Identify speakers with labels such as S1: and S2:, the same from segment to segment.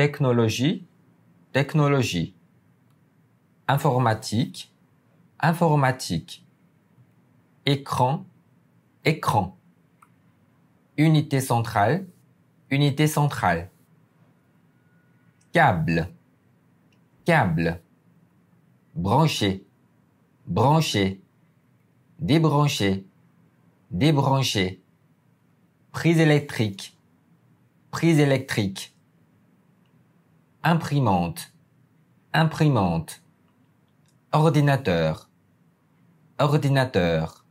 S1: technologie, technologie. Informatique, informatique. Écran, écran. Unité centrale, unité centrale. Câble, câble. Brancher, brancher. Débrancher, débrancher. Prise électrique, prise électrique. Imprimante, imprimante. Ordinateur, ordinateur.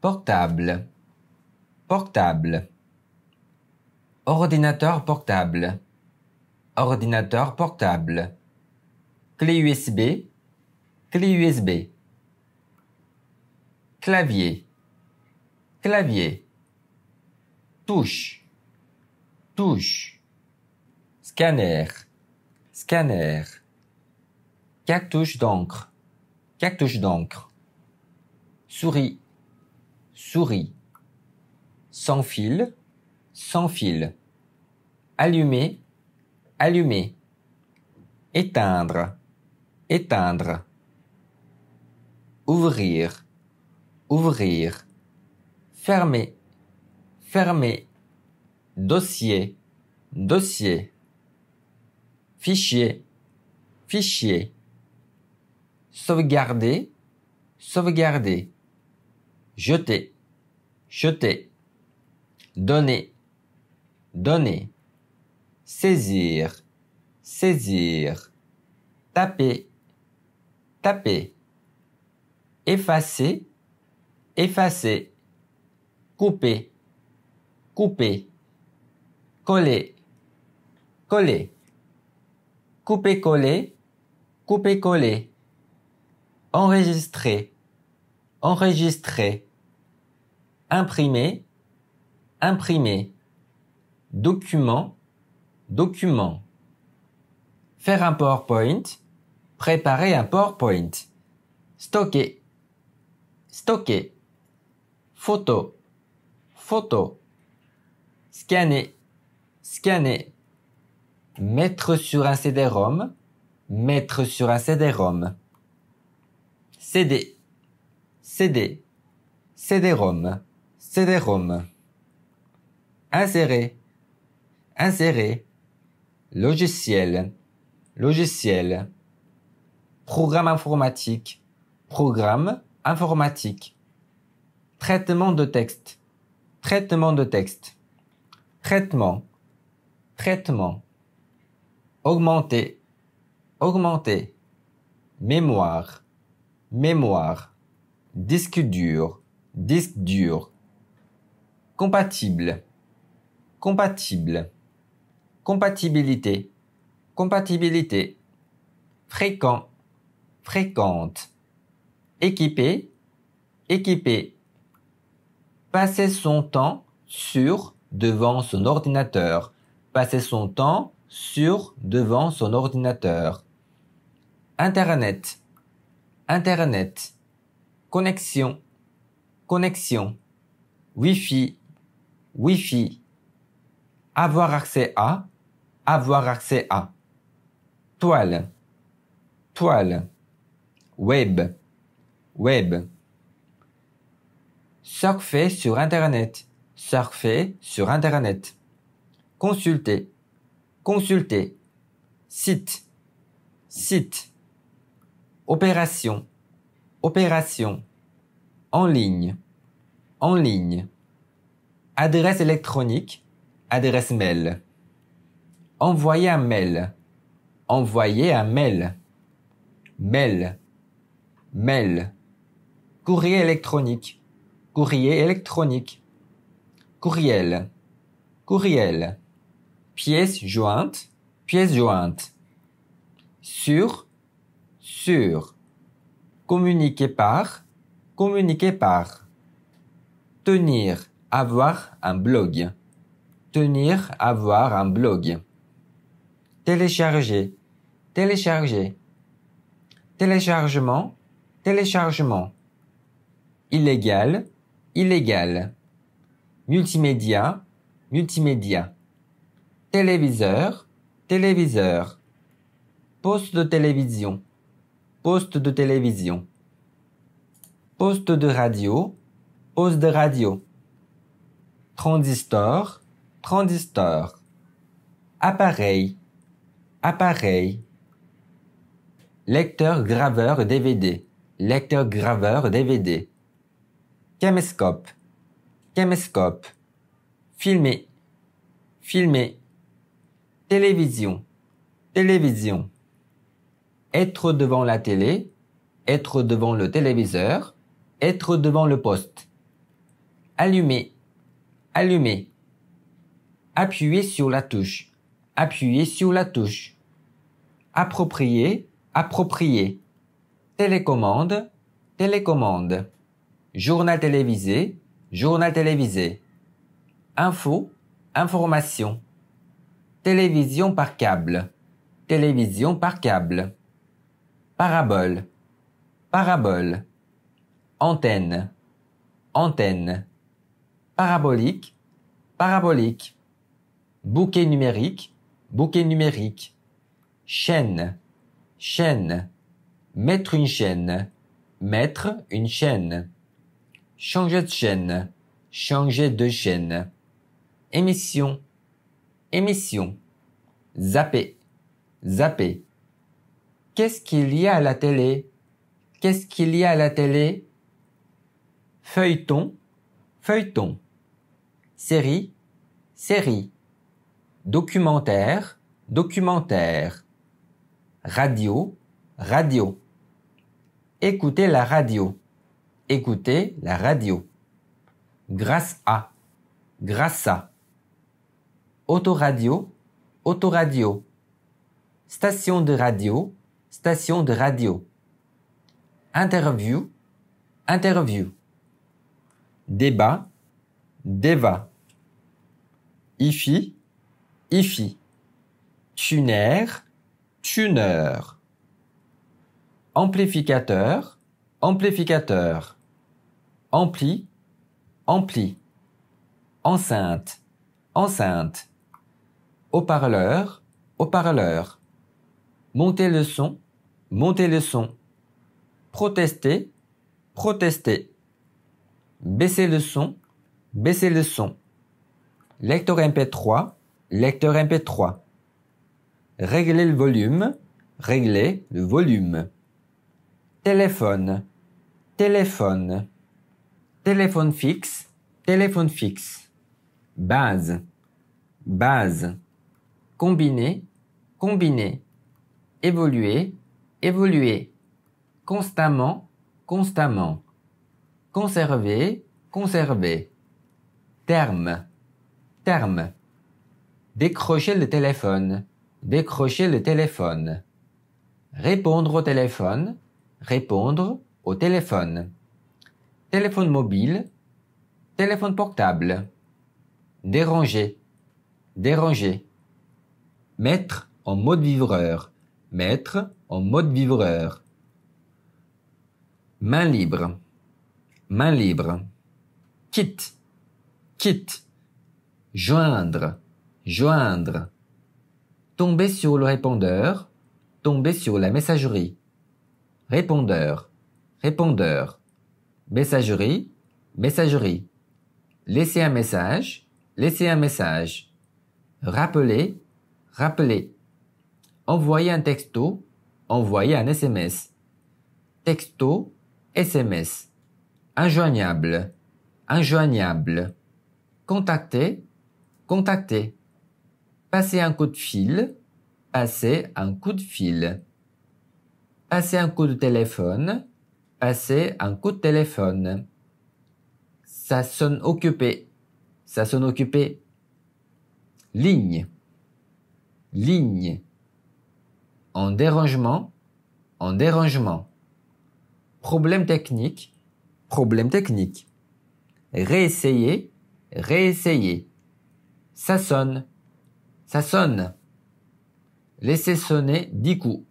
S1: Portable, portable. Ordinateur portable, ordinateur portable. Clé USB, clé USB. Clavier, clavier. Touche, touche. Scanner, scanner. Cartouche d'encre, cartouche d'encre. Souris, souris. Sans fil, sans fil. Allumer, allumer. Éteindre, éteindre. Ouvrir, ouvrir. Fermer, fermer. Dossier, dossier. Fichier, fichier. Sauvegarder, sauvegarder. Jeter, jeter. Donner, donner. Saisir, saisir. Taper, taper. Effacer, effacer. Couper, couper. Coller, coller. Couper-coller, couper-coller. Enregistrer, enregistrer. Imprimer, imprimer. Document, document. Faire un PowerPoint, préparer un PowerPoint. Stocker, stocker. Photo, photo. Scanner, scanner. Mettre sur un CD-ROM, mettre sur un CD-ROM. CD, CD, CD-ROM, CD-ROM. Insérer, insérer. Logiciel, logiciel. Programme informatique, programme informatique. Traitement de texte, traitement de texte. Traitement, traitement. Augmenter, augmenter. Mémoire, mémoire. Disque dur, disque dur. Compatible, compatible. Compatibilité, compatibilité. Fréquent, fréquente. Équipé, équipé. Passer son temps sur devant son ordinateur. Passer son temps sur devant son ordinateur. Internet, Internet. Connexion, connexion. Wi-Fi, Wi-Fi. Avoir accès à, avoir accès à. Toile, toile. Web, web. Surfer sur Internet, surfer sur Internet. Consulter, consulter. Site, site. Opération, opération. En ligne, en ligne. Adresse électronique, adresse mail. Envoyer un mail, envoyer un mail. Mail, mail. Courrier électronique, courrier électronique. Courriel, courriel. Pièce jointe, pièce jointe. Sur, sur. Communiquer par, communiquer par. Tenir, avoir un blog. Tenir, avoir un blog. Télécharger, télécharger. Téléchargement, téléchargement. Illégal, illégal. Multimédia, multimédia. Téléviseur, téléviseur, poste de télévision, poste de télévision, poste de radio, poste de radio, transistor, transistor, appareil, appareil, lecteur graveur DVD, lecteur graveur DVD, caméscope, caméscope, filmer, filmer, télévision, télévision, être devant la télé, être devant le téléviseur, être devant le poste, allumer, allumer, appuyer sur la touche, appuyer sur la touche, approprier, approprier, télécommande, télécommande, journal télévisé, journal télévisé, info, information, télévision par câble, télévision par câble, parabole, parabole, antenne, antenne, parabolique, parabolique, bouquet numérique, bouquet numérique, chaîne, chaîne, mettre une chaîne, mettre une chaîne, changer de chaîne, changer de chaîne, émission, émission, zapper, zapper. Qu'est-ce qu'il y a à la télé? Qu'est-ce qu'il y a à la télé? Feuilleton, feuilleton. Série, série. Documentaire, documentaire. Radio, radio. Écoutez la radio. Écoutez la radio. Grâce à, grâce à. Autoradio, autoradio. Station de radio, station de radio. Interview, interview. Débat, débat. IFI, IFI. Tuner, tuner. Amplificateur, amplificateur. Ampli, ampli. Enceinte, enceinte. Haut-parleur, haut-parleur. Monter le son, monter le son. Protester, protester. Baisser le son, baisser le son. Lecteur MP3, lecteur MP3. Régler le volume, régler le volume. Téléphone, téléphone. Téléphone fixe, téléphone fixe. Base, base. Combiner, combiner. Évoluer, évoluer. Constamment, constamment. Conserver, conserver. Terme, terme. Décrocher le téléphone, décrocher le téléphone. Répondre au téléphone, répondre au téléphone. Téléphone mobile, téléphone portable. Déranger, déranger. Mettre en mode vivreur, mettre en mode vivreur. Main libre, main libre. Quitte, quitte. Joindre, joindre. Tomber sur le répondeur, tomber sur la messagerie. Répondeur, répondeur. Messagerie, messagerie. Laisser un message, laisser un message. Rappeler, rappeler. Envoyer un texto, envoyer un SMS. Texto, SMS. Injoignable, injoignable. Contacter, contacter. Passer un coup de fil, passer un coup de fil. Passer un coup de téléphone, passer un coup de téléphone. Ça sonne occupé, ça sonne occupé. Ligne, ligne. En dérangement, en dérangement. Problème technique, problème technique. Réessayer, réessayer. Ça sonne, ça sonne. Laissez sonner dix coups.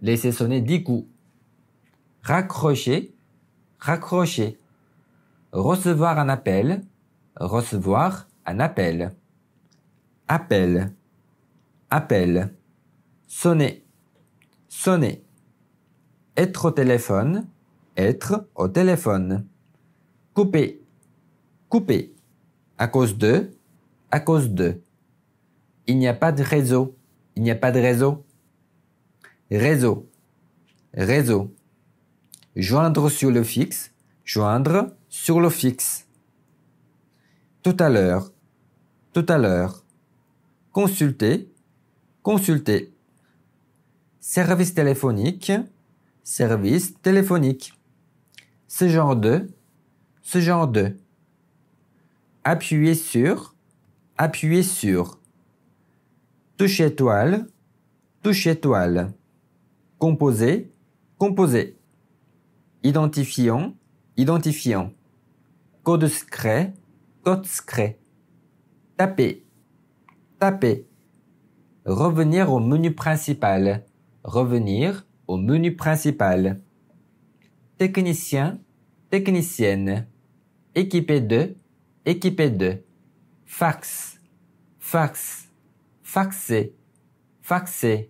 S1: Laissez sonner dix coups. Raccrocher, raccrocher. Recevoir un appel, recevoir un appel. Appel, appel, sonner, sonner. Être au téléphone, être au téléphone. Couper, couper. À cause de, à cause de. Il n'y a pas de réseau, il n'y a pas de réseau. Réseau, réseau. Joindre sur le fixe, joindre sur le fixe. Tout à l'heure, tout à l'heure. Consulter, consulter. Service téléphonique, service téléphonique. Ce genre de, ce genre de. Appuyer sur, appuyer sur. Touche étoile, touche étoile. Composer, composer. Identifiant, identifiant. Code secret, code secret. Taper, taper. Revenir au menu principal, revenir au menu principal. Technicien, technicienne. Équipé de, équipé de. Fax, fax, faxer, faxer.